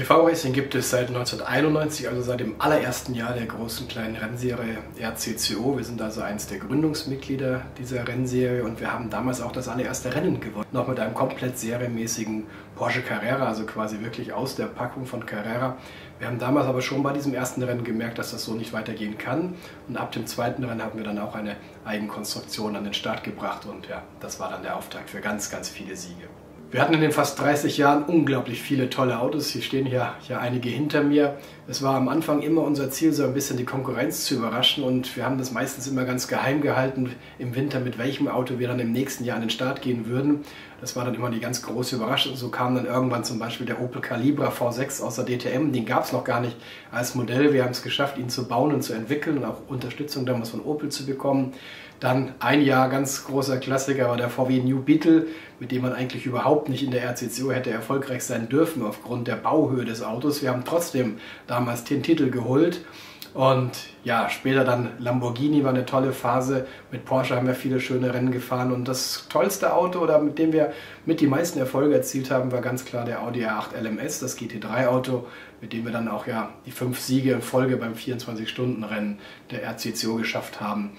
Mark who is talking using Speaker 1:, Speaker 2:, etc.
Speaker 1: TV-Racing gibt es seit 1991, also seit dem allerersten Jahr der großen kleinen Rennserie RCCO. Wir sind also eines der Gründungsmitglieder dieser Rennserie und wir haben damals auch das allererste Rennen gewonnen. Noch mit einem komplett serienmäßigen Porsche Carrera, also quasi wirklich aus der Packung von Carrera. Wir haben damals aber schon bei diesem ersten Rennen gemerkt, dass das so nicht weitergehen kann. Und ab dem zweiten Rennen haben wir dann auch eine Eigenkonstruktion an den Start gebracht und ja, das war dann der Auftakt für ganz, ganz viele Siege. Wir hatten in den fast 30 Jahren unglaublich viele tolle Autos. Hier stehen hier, hier einige hinter mir. Es war am Anfang immer unser Ziel, so ein bisschen die Konkurrenz zu überraschen und wir haben das meistens immer ganz geheim gehalten im Winter, mit welchem Auto wir dann im nächsten Jahr an den Start gehen würden. Das war dann immer die ganz große Überraschung. So kam dann irgendwann zum Beispiel der Opel Calibra V6 aus der DTM. Den gab es noch gar nicht als Modell. Wir haben es geschafft, ihn zu bauen und zu entwickeln und auch Unterstützung damals von Opel zu bekommen. Dann ein Jahr ganz großer Klassiker war der VW New Beetle, mit dem man eigentlich überhaupt nicht in der RCCO hätte erfolgreich sein dürfen aufgrund der Bauhöhe des Autos. Wir haben trotzdem damals den Titel geholt. Und ja, später dann Lamborghini war eine tolle Phase. Mit Porsche haben wir viele schöne Rennen gefahren. Und das tollste Auto, oder mit dem wir mit die meisten Erfolge erzielt haben, war ganz klar der Audi R8 LMS, das GT3-Auto, mit dem wir dann auch ja die fünf Siege in Folge beim 24-Stunden-Rennen der RCCO geschafft haben.